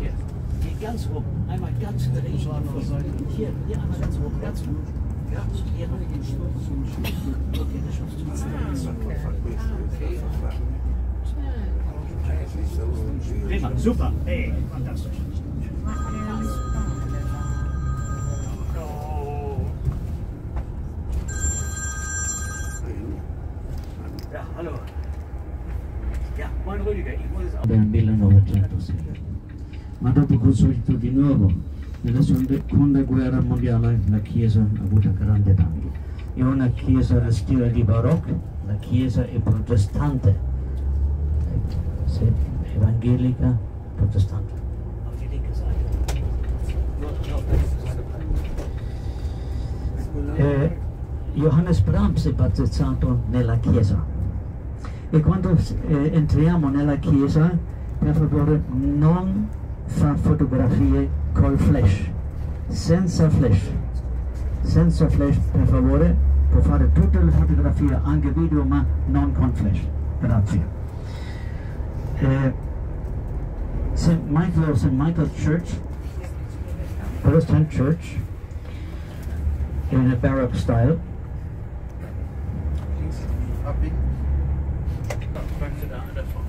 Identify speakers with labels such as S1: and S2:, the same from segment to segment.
S1: Hier. Geh ganz rum. Einmal ganz über den Seite. Hier, hier einmal ganz rum. Ganz rum. Ja, hier habe ich den Schutz. Okay, der Schutz tut es. Okay. Prima, super. Hey, fantastisch. Ja, hallo. Ja, moin Rüdiger, ich muss es auch.
S2: Dann Milan Overcheck passieren. Ma dopo costruito di nuovo, nella seconda guerra mondiale la chiesa ha avuto grandi danni. È una chiesa a stile di barocco, la chiesa è protestante, evangelica protestante. Eh, Johannes Brahms è battezzato nella chiesa e quando eh, entriamo nella chiesa per favore non fa fotografie col flash senza flash senza flash per favore può fare tutte le fotografie anche video ma non con flash grazie eh, St. Michael St. Michael's Church Protestant Church in a baroque style
S1: Möchte da davon.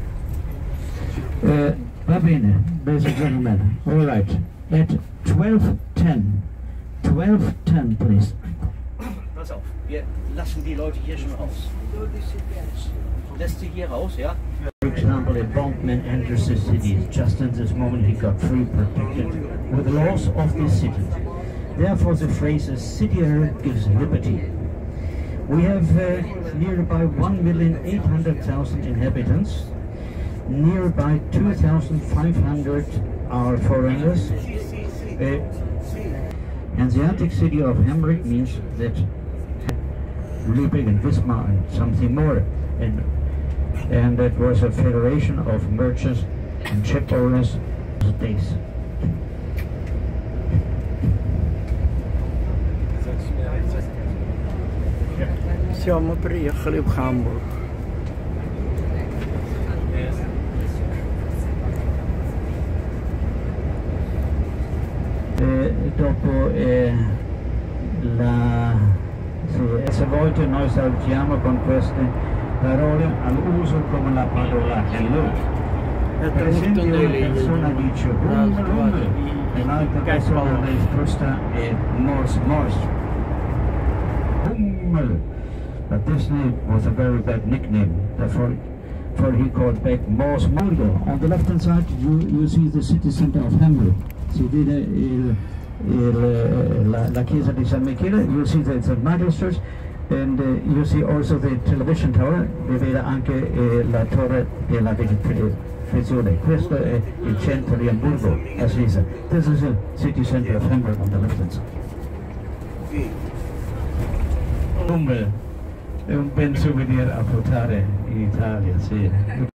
S2: Uh, va bene, ladies and gentlemen. All right. At 12.10. 12.10, please.
S1: Pass auf, wir lassen die Leute hier schon raus. Lässt sie hier raus, ja?
S2: For example, a bombman enters the city. Just in this moment, he got free protected with the laws of the city. Therefore, the phrase "a city gives liberty." We have uh, nearby 1,800,000 inhabitants Nearby 2,500 are foreigners. Uh, Hanseatic city of Hamburg means that Lübeck and Wismar and something more. And, and that was a federation of merchants and ship owners days.
S3: Siamo приехали в Хамбург.
S2: noi salutiamo con queste parole all'uso come la parola hello. Per esempio una persona dice boom boom e l'altra persona le frusta e morse morse. Boom. But this name was a very bad nickname. Therefore, for he called back Mos Mundo. On the left hand side, you, you see the city center of Hamburg. Si vede il, il, la, la chiesa di San Michele, you see that St. Michael's Church, and uh, you see also the television tower, vede anche eh, la torre della televisione. Questo è il centro di Hamburgo, a sinistra. This is the city center of Hamburg on the left hand side. Hummel è un bel souvenir a portare in Italia, sì.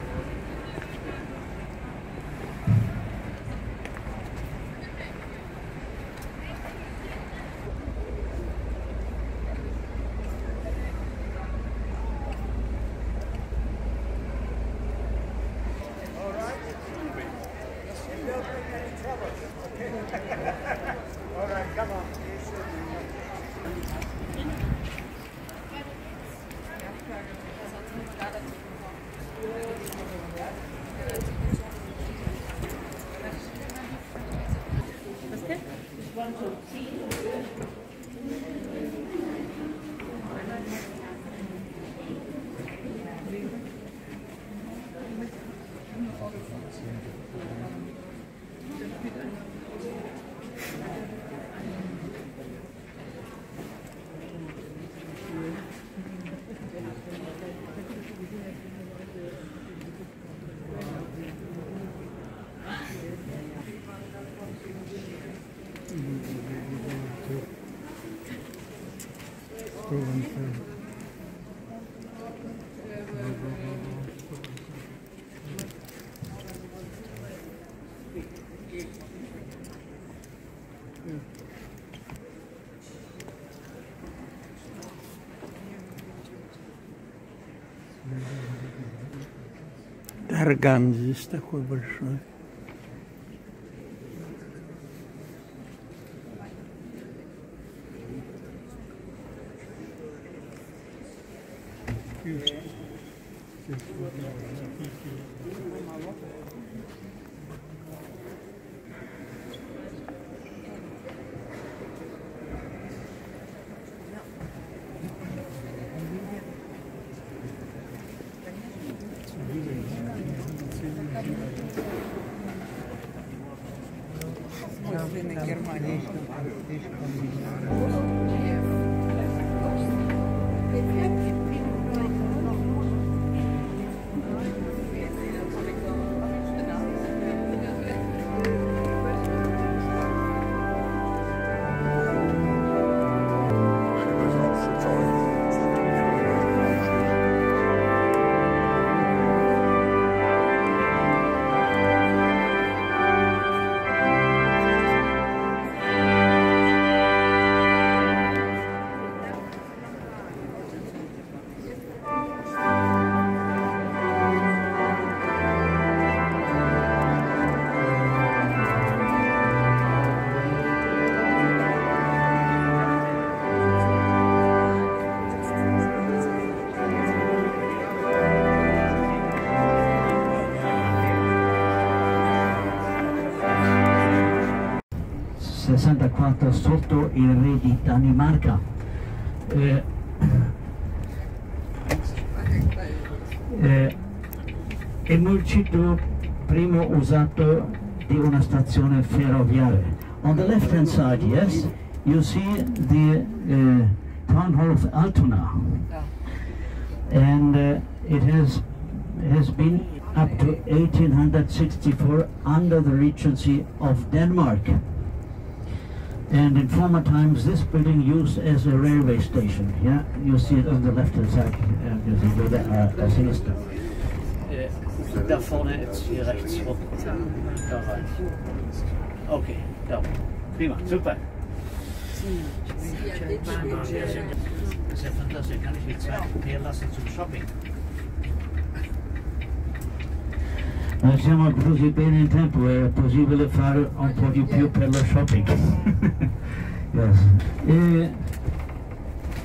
S3: Тарган здесь такой большой.
S2: 64 sotto il re di Danimarca. Eh, eh, sito primo usato di una stazione ferroviaria. On the left hand side, yes, you see the uh, town hall of Altona. And uh, it has, has been up to 1864 under the regency of Denmark. And in former times, this building used as a railway station. Yeah, you see it on the left-hand side. Uh, you see where the uh, sinister.
S1: Äh, da vorne jetzt hier rechts hoch. Da rein. Okay, da. Prima, super. Das ist ja fantastisch. Kann ich die Zeit mehr lassen zum Shopping?
S2: Eh, siamo così bene in tempo, è possibile fare un po' di più per lo shopping. yes. E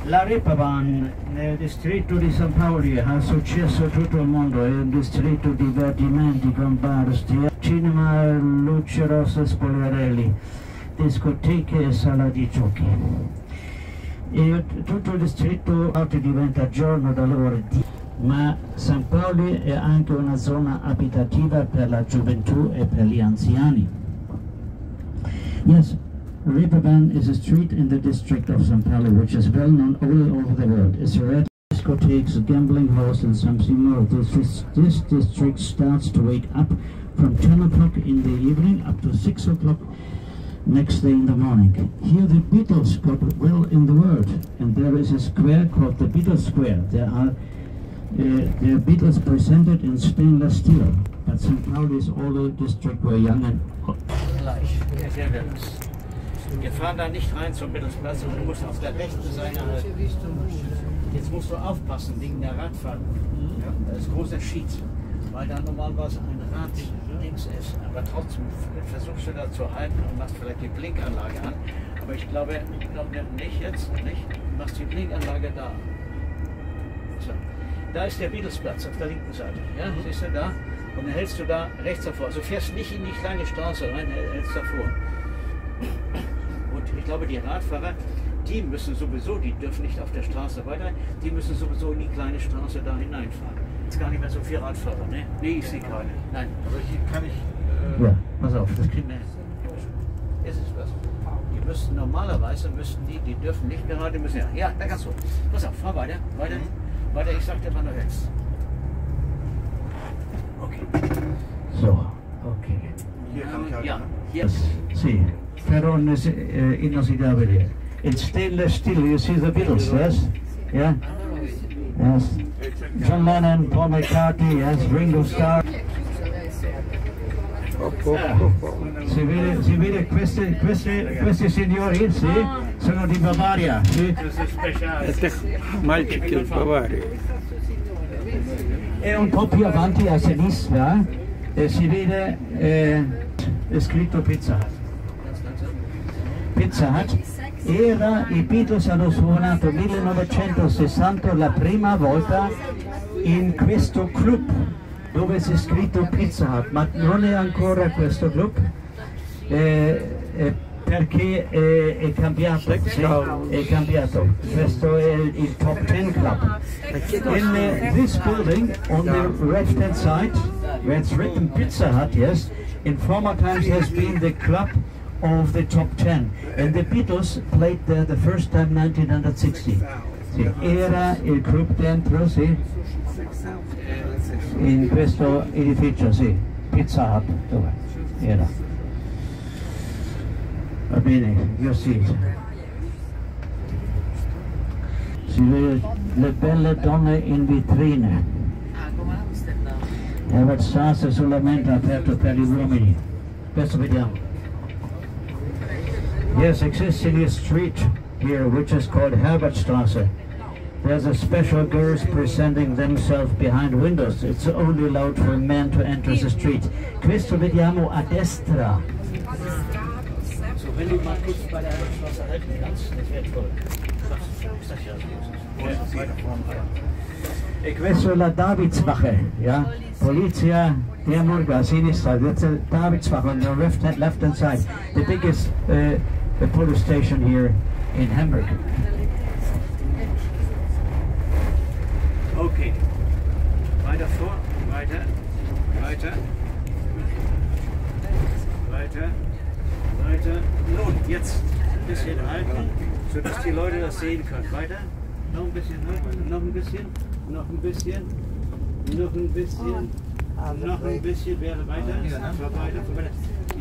S2: la Reeperbahn nel distretto di San Paolo ha successo tutto il mondo, è un distretto di divertimenti con bar, cinema, luce rosse, spogliarelli, discoteche e sala di giochi. E tutto il distretto diventa giorno da lavoro ma San Paoli è anche una zona abitativa per la gioventù e per gli anziani. Yes, Reeperbahn is a street in the district of San Paolo which is well known all over the world. It's a red discotheques, gambling halls and something more. This, this district starts to wake up from 10 o'clock in the evening up to 6 o'clock next day in the morning. Here the Beatles got well in the world and there is a square called the Beatles Square. There are The Beatles presented in stainless steel, but St. Pauli's older district were young and
S1: Gleich. Sehr gut. Wir fahren da nicht rein zum Mittelsplatz, sondern du musst auf der rechten Seite. Jetzt musst du aufpassen wegen der Radfahrt. Ja, das ist großer Schied, weil da normalerweise ein Rad links ist. Aber trotzdem versuchst du da zu halten und machst vielleicht die Blinkanlage an. Aber ich glaube, ich glaube nicht jetzt, nicht? Du machst die Blinkanlage da. So. Da ist der Beatlesplatz auf der linken Seite. Ja, siehst du da? Und dann hältst du da rechts davor. Also fährst nicht in die kleine Straße rein, hältst davor. Und ich glaube, die Radfahrer, die müssen sowieso, die dürfen nicht auf der Straße weiter, die müssen sowieso in die kleine Straße da hineinfahren. Jetzt gar nicht mehr so viel Radfahrer, ne? Nee, ich sehe keine. Nein.
S4: Aber hier kann ich. Äh,
S2: ja, pass auf, das
S1: kriegen wir. Ist es was? Die müssten normalerweise müssten die, die dürfen nicht gerade müssen. Ja, ja da kannst du. Pass auf, fahr weiter, weiter. Weiter, ich sagte, wann du hältst. Okay.
S2: So, okay.
S4: hier kann ich halt.
S1: Ja, hier.
S2: Yes, see, Ferron is uh, inossidabile. It's stainless steel, you see the Beatles, yes? Yeah? Yes. John Lennon, Paul McCartney, yes, Ringo Starr.
S3: Hop, hop, hop, hop.
S2: Si vede, si vede questi, questi, questi signori, sì, Sono di Bavaria? Sì.
S3: Malcic di Bavaria.
S2: E un po' più avanti a sinistra eh. e si vede eh, scritto Pizza Hut. Pizza Hut era, i Beatles hanno suonato 1960 la prima volta in questo club dove si è scritto Pizza Hut, ma non è ancora questo club. Eh, eh perché è, è cambiato, sì, è cambiato. Questo è il, Top 10 Club. In uh, this building, on the left hand side, where it's written Pizza Hut, yes, in former times has been the club of the top 10. And the Beatles played there the first time 1960. Sì, era il club dentro, sì, in questo edificio, sì, Pizza Hut, dove era. Va bene, io sì. Si le belle donne in vitrine. Herbertstraße solamente aperto per gli uomini. Questo vediamo. Yes, exists in a street here which is called Herbertstraße. There's a special girls presenting themselves behind windows. It's only allowed for men to enter the street. Questo vediamo a destra.
S1: Wenn du mal kurz bei der Schlosser halten. Ganz
S2: wertvoll. Ik wens zullen Davidswache, ja, politie, der Murga, Sinistra, that's a Davidswache on the left hand, left hand side, the biggest uh, the police station here in Hamburg.
S1: Okay, weiter vor, weiter, weiter, weiter weiter. Nun, jetzt ein bisschen halten, sodass die Leute das sehen können. Weiter, noch ein bisschen halten, noch ein bisschen, noch ein bisschen, noch ein bisschen, noch ein bisschen, wäre weiter, weiter, weiter.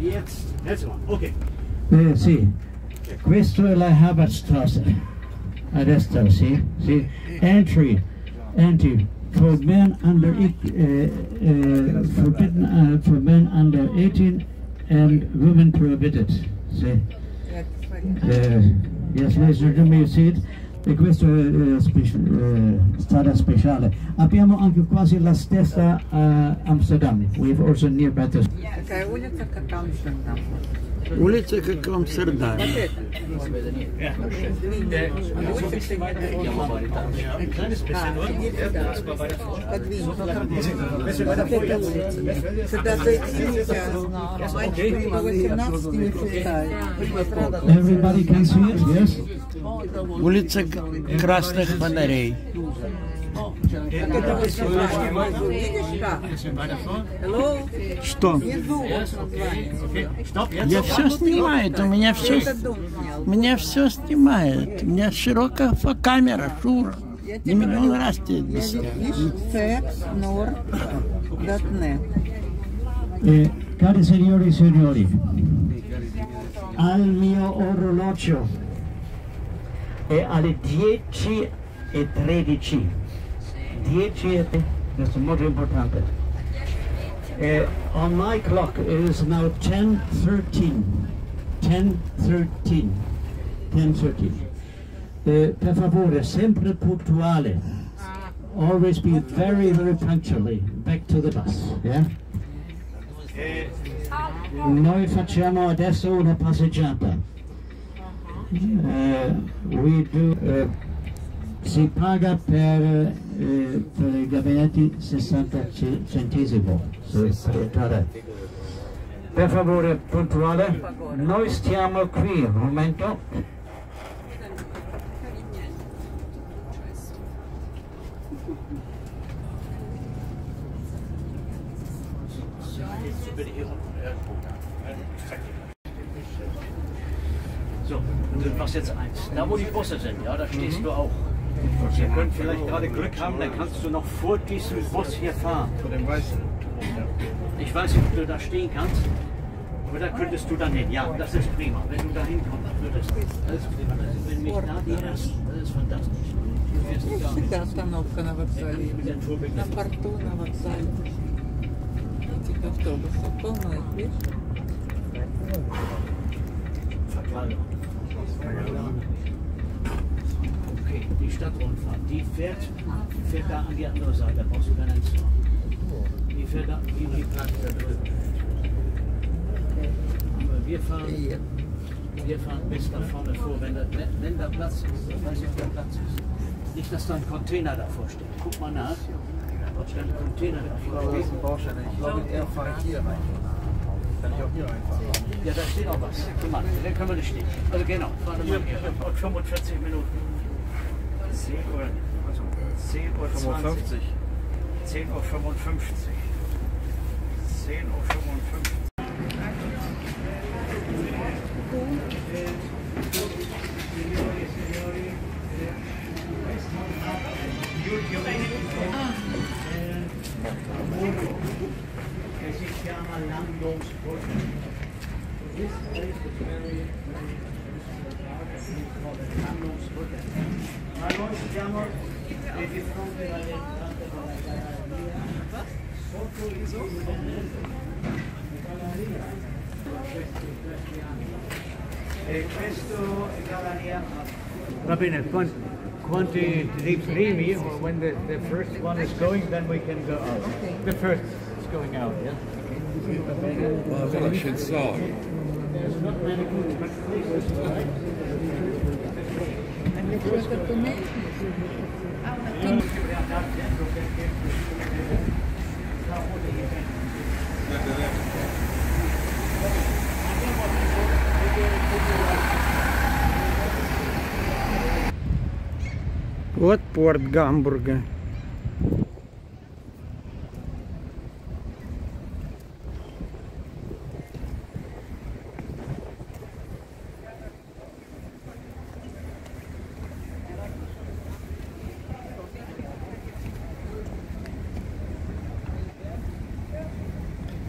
S1: Jetzt, jetzt mal, okay.
S2: Eh, sì, questo è la Herbertstraße. A destra, sì, sì. Entry, entry for men under eight- uh, uh, forbidden uh, for men under 18 and women prohibited. Sì. Eh, yes, ladies and gentlemen, you see it? E questo è eh, speci- eh, strada speciale. Abbiamo anche quasi la stessa a Amsterdam. We've also nearby this.
S5: Какая улица, как Амстердам.
S3: Улица как в Амстердаме.
S1: Ja. Äh, so ein bisschen weiter vor, ja, mal weiter. Ein kleines bisschen, oder? Ja, das war weiter vor. Ein bisschen weiter vor, jetzt.
S5: Сюда зайти нельзя. Мальчики по 18 не пускают.
S2: Everybody can see it, yes?
S3: Улица красных фонарей. Что? Я все снимает, у меня все, меня все снимает. У меня широкая камера, Шура. Не миллион раз тебе объясняю.
S2: Cari signori e signori, al mio orologio è alle 10 e 13. 10 e 13, questo è molto importante. Eh, on my clock it is now 10.13. 10.13. 10.13. Eh, per favore, sempre puntuale. Always be very, very punctually. Back to the bus, yeah? Noi facciamo adesso una passeggiata. we do, si paga per, per i gabinetti 60 centesimo. Per favore, puntuale, noi stiamo qui, un momento.
S1: superhero. Ja, So, und du machst jetzt eins. Da wo die Busse sind, ja, da stehst du auch. Ihr könnt vielleicht gerade Glück haben, dann kannst du noch vor diesem Bus hier fahren.
S4: Vor dem Weißen.
S1: Ich weiß nicht, ob du da stehen kannst, aber da könntest du dann hin. Ja, das ist prima. Wenn du da hinkommst, würdest alles prima. Das sind nämlich da die ersten. Das ist fantastisch. Du wirst nicht gar nicht.
S5: Всегда остановка на вокзале.
S1: Mit der Tour
S5: На порту, на вокзале. Этих автобусов полно, их, видишь?
S1: Verkleidung. Stadtrundfahrt, die fährt, die fährt da an die andere Seite, da brauchst du keine Angst vor. Die fährt da, die, die da drüben. Aber wir fahren, wir fahren bis da vorne vor, wenn da, wenn, da Platz ist. Ich weiß nicht, ob da Platz ist. Nicht, dass da ein Container davor steht. Guck mal nach. Dann Container.
S4: Ich glaube, das ist ein Baustein. Ich glaube, er fahre hier rein. Kann ich auch hier reinfahren.
S1: Ja, da steht auch was. Guck mal, dann können wir nicht stehen. Also genau, fahren wir mal hier. Und 45 Minuten. 10 Uhr, also 10 Uhr 20.
S4: 55.
S1: 10 Uhr 55. 10 Uhr 55. E questo è. Va bene, quanti dei primi, or when the, the first one is going, then we can go out. The first is going out, yeah?
S6: Ma ve l'ascensore.
S1: There's not
S7: Вот порт Гамбурга.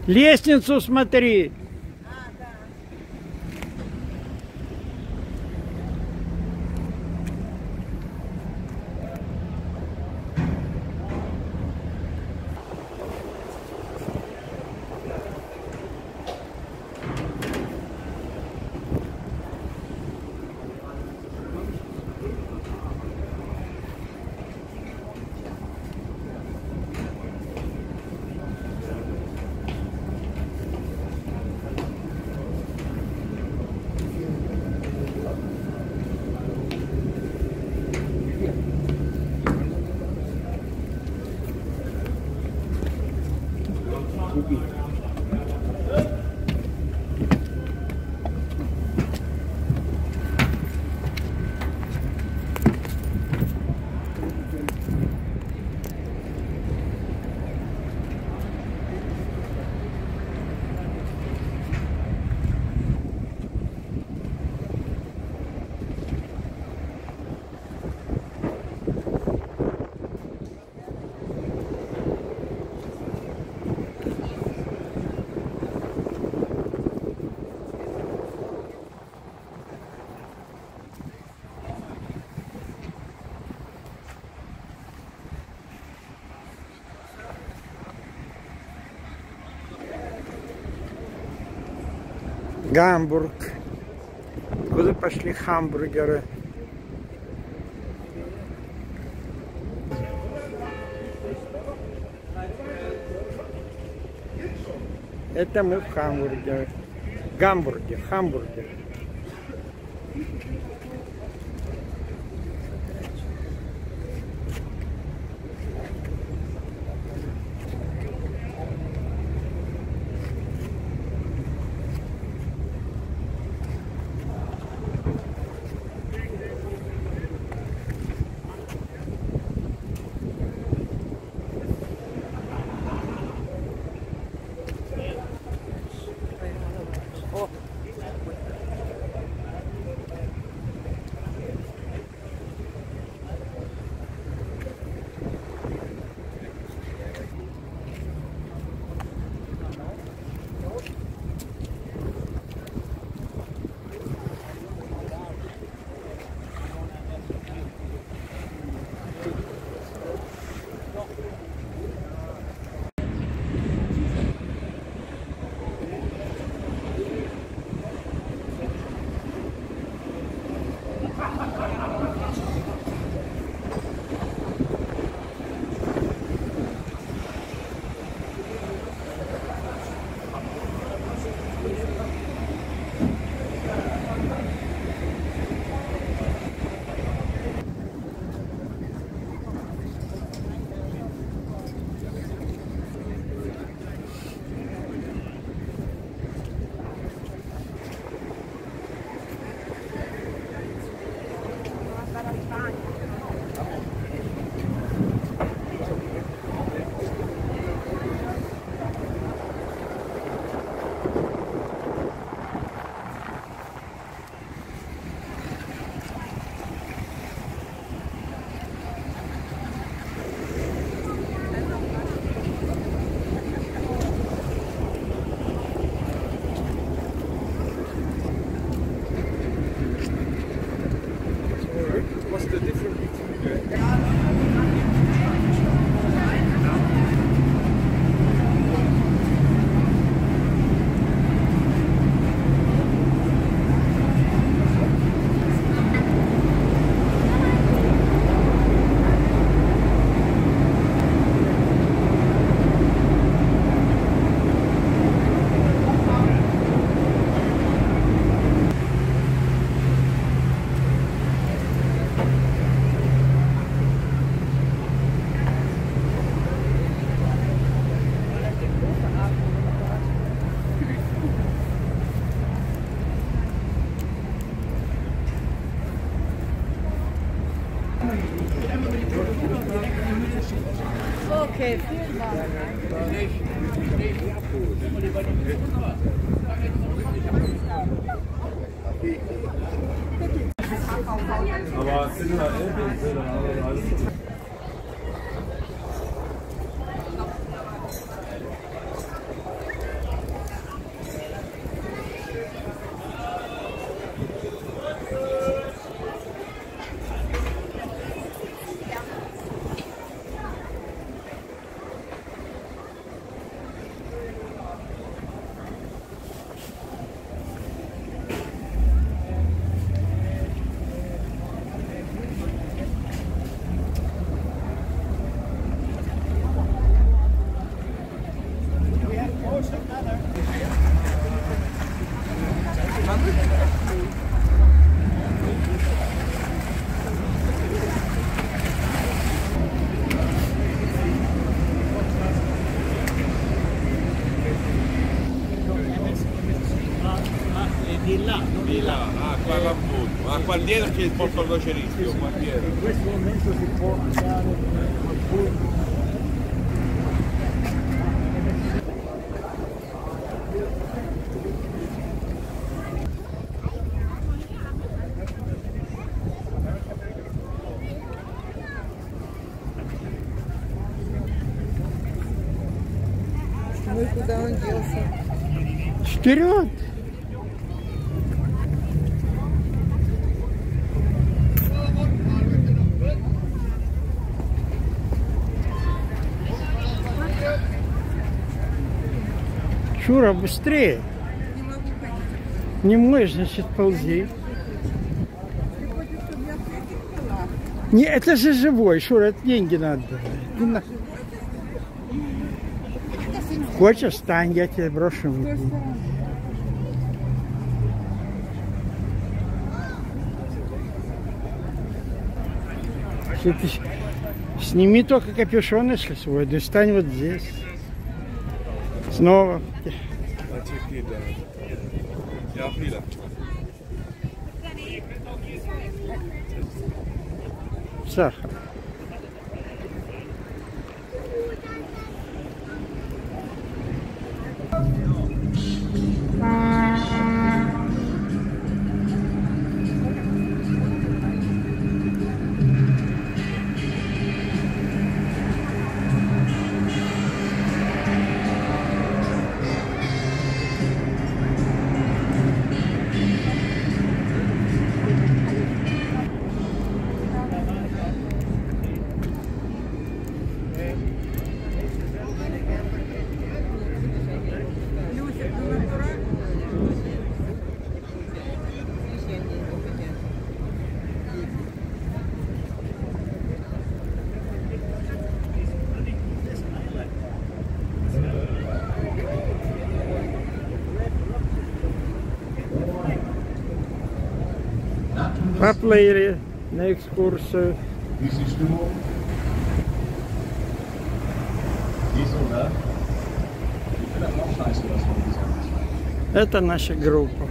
S7: Лестницу смотри. Гамбург. Куда пошли хамбургеры? Это мы в Хамбурге. Гамбурге, Хамбурге.
S5: Okay, vielen Dank.
S6: Aber es sind halt Eltern, bandiera che il portavoce rischio, bandiera.
S1: In questo momento si può andare
S5: qualcuno. Куда он делся?
S7: Вперед! Шура, быстрее!
S5: Не могу понять.
S7: Не можешь, значит, ползи. Не, это же живой, Шура, это деньги надо. Не на- Хочешь, стань, я тебя брошу. Сними только капюшон, если свой, да стань вот здесь. Снова.
S6: Ja veel,
S7: Zeg. поплыли на экскурсию. Это наша группа.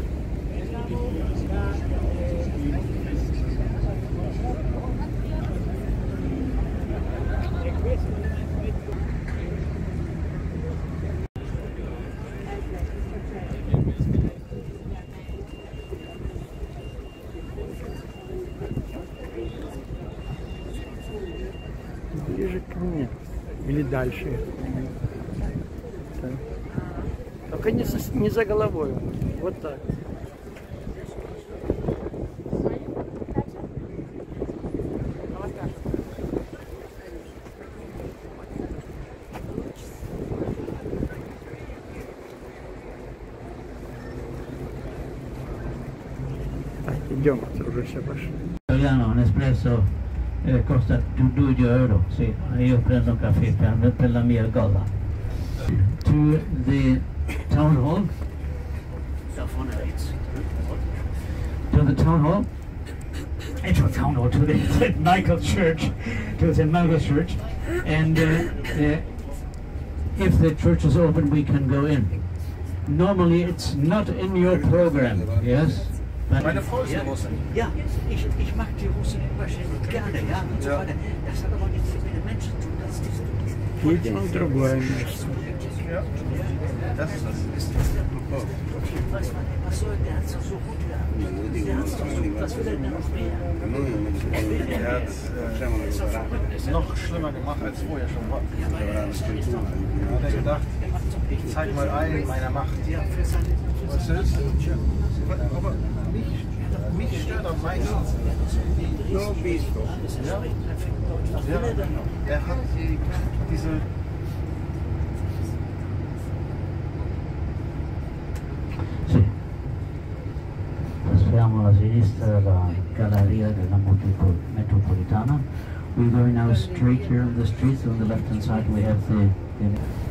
S7: Дальше. Только не, не за головой. Вот так. Так, идем, уже все пошли.
S2: Italiano, un espresso eh, costa 2 euro, io prendo un caffè per, la mia gola. To the town hall,
S1: Da vorne rechts.
S2: to the town hall, and to the town hall, to the St. Michael Church, to the St. Michael Church, and uh, uh, if the church is open, we can go in. Normally, it's not in your program, yes,
S4: Meine Frau ist
S1: ja,
S4: eine Russin.
S1: Ja, ich, ich mag die Russen überschätzt gerne, ja, und so
S4: Ja.
S1: weiter. Das hat aber nichts mit den Menschen zu tun. Das ist
S7: Едем в другое место.
S4: Ja. Das ist das.
S1: Was, was soll der hat es doch so gut gehabt. Der hat es doch so gut. Was will er denn noch mehr?
S4: Er hat äh, noch schlimmer gemacht als vorher schon war. Da hat er gedacht, ich zeige mal allen meine Macht.
S1: Ja, für seine
S4: Was ist? Aber meisten. Ja, ja, er hat diese
S2: Sì. Passiamo alla sinistra la galleria della Metropolitana. We're going now straight here on the street. On the left hand side we have the, the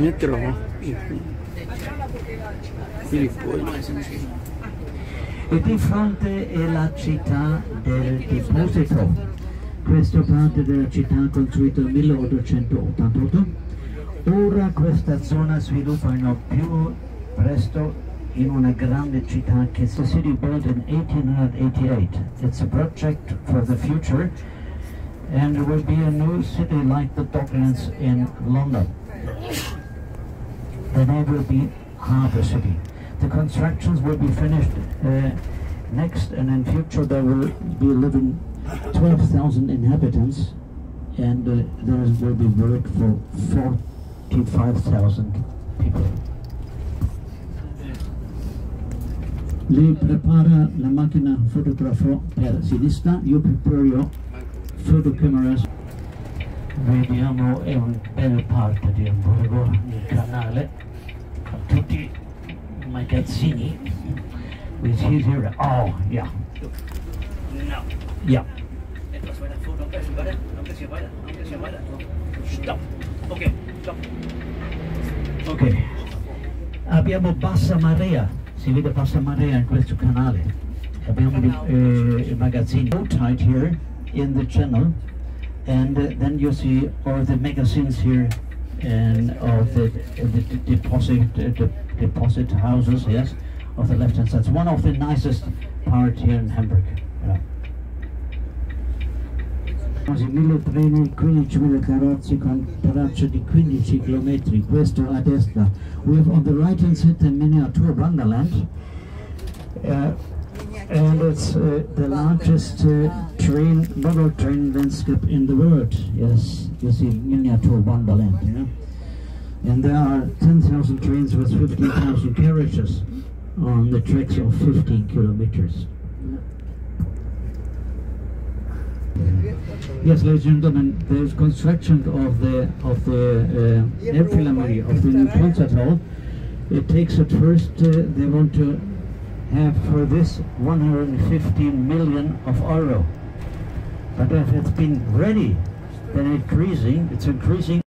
S7: mettelo qui fuori
S2: e di fronte è la città del deposito questa parte della città costruita nel 1888 ora questa zona sviluppa più presto in una grande città che the city built in 1888 it's a project for the future and it will be a new city like the Docklands in London. The name will be City. The constructions will be finished uh, next, and in future there will be living 12,000 inhabitants, and uh, there will be work for 45,000 people. Lei prepara la macchina fotografo per sinistra, io preparo fotocameras. Vediamo è un bel parte di Hamburgo, il canale, con tutti i magazzini. We see here, oh, yeah,
S1: No.
S2: yeah.
S1: Stopp. Okay, stopp.
S2: Ok. Abbiamo bassa marea, si vede bassa marea in questo canale. Abbiamo i eh, magazzini low tide here in the channel and then you see all the magazines here and of the, the, the deposit the deposit houses, yes, of the left hand side. It's one of the nicest part here in Hamburg. Yeah. Quasi mille treni, 15.000 carrozze con tracce di 15 km, questo a destra. We have on the right hand side the miniature Wonderland. Uh, and it's uh, the largest uh, train, model train landscape in the world. Yes, you see miniature Wonderland, you know. And there are 10,000 trains with 15,000 carriages on the tracks of 15 kilometers. Yes, ladies and gentlemen, the construction of the of the uh, of the new concert hall, it takes at first uh, they want to have for this 115 million of euro. But if it's been ready, then increasing, it's increasing.